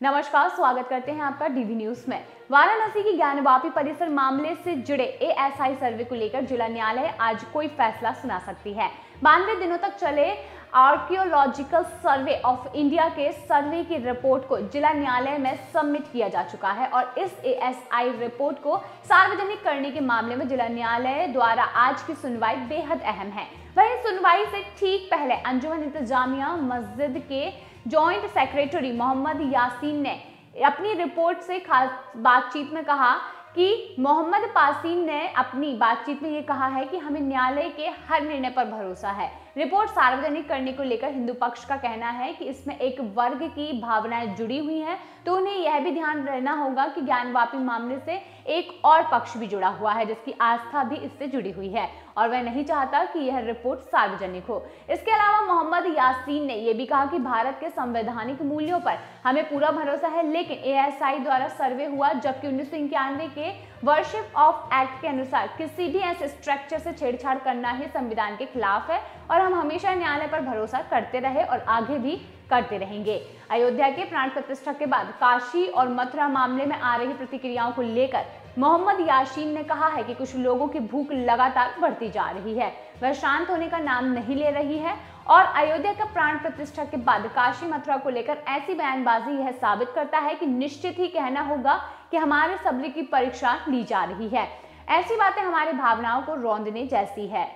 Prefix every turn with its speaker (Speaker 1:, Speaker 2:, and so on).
Speaker 1: नमस्कार, स्वागत करते हैं आपका डीवी न्यूज़ में। वाराणसी की ज्ञानवापी परिसर मामले से जुड़े एएसआई सर्वे को लेकर जिला न्यायालय आज कोई फैसला सुना सकती है। बानवे दिनों तक चले आर्कियोलॉजिकल सर्वे ऑफ़ इंडिया के सर्वे की रिपोर्ट को जिला न्यायालय में सबमिट किया जा चुका है और इस एएसआई रिपोर्ट को सार्वजनिक करने के मामले में जिला न्यायालय द्वारा आज की सुनवाई बेहद अहम है। वही सुनवाई से ठीक पहले अंजुमन इंतजामिया मस्जिद के जॉइंट सेक्रेटरी मोहम्मद यासीन ने अपनी रिपोर्ट से खास बातचीत में कहा कि मोहम्मद पासीन ने अपनी बातचीत में ये कहा है कि हमें न्यायालय के हर निर्णय पर भरोसा है। रिपोर्ट सार्वजनिक करने को लेकर हिंदू पक्ष का कहना है कि इसमें एक वर्ग की भावनाएँ जुड़ी हुई हैं तो उन्हें यह भी ध्यान रहना होगा कि ज्ञानवापी मामले से एक और पक्ष भी जुड़ा हुआ है जिसकी आस्था भी इससे जुड़ी हुई है और वह नहीं चाहता कि यह रिपोर्ट सार्वजनिक हो। इसके अलावा मोहम्मद यासीन ने यह भी कहा कि भारत के संवैधानिक मूल्यों पर हमें पूरा भरोसा है, लेकिन एएसआई द्वारा सर्वे हुआ जबकि उन्नीस सौ इक्यानवे के वर्शिप ऑफ़ एक्ट के अनुसार किसी भी ऐसे स्ट्रक्चर से छेड़छाड़ करना ही संविधान के खिलाफ है और हम हमेशा न्यायालय पर भरोसा करते रहे और आगे भी करते रहेंगे। अयोध्या के प्राण प्रतिष्ठा के बाद काशी और मथुरा मामले में आ रही प्रतिक्रियाओं को लेकर मोहम्मद याशीन ने कहा है कि कुछ लोगों की भूख लगातार बढ़ती जा रही है। वह शांत होने का नाम नहीं ले रही है और अयोध्या का प्राण प्रतिष्ठा के बाद काशी मथुरा को लेकर ऐसी बयानबाजी यह साबित करता है कि निश्चित ही कहना होगा कि हमारे सब्र की परीक्षा ली जा रही है। ऐसी बातें हमारी भावनाओं को रौंदने जैसी है।